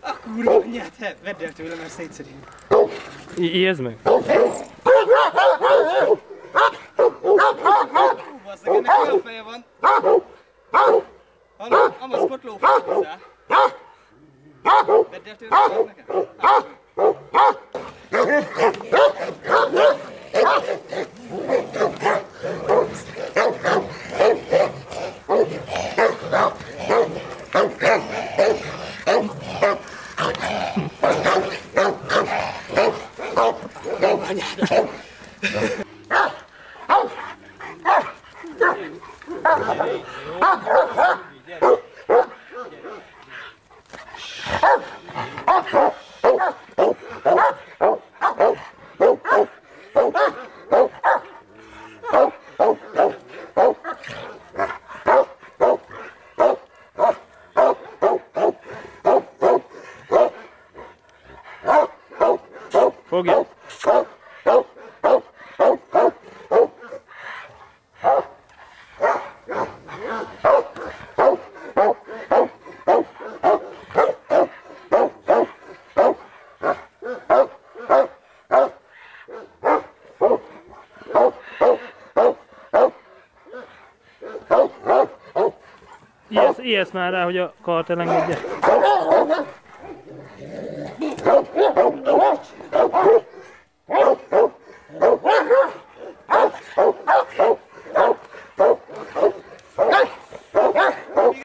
A kurva anyját, he, vedd el tőle, mert szétszedi. I- ijeszd meg. Basszak, ennek olyan feje van. Hallod? Amasz kotló fel hozzá. Vedd el tőle, vedd nekem. Fogja. Ijesz, ijesz már rá, hogy a kart elengedje.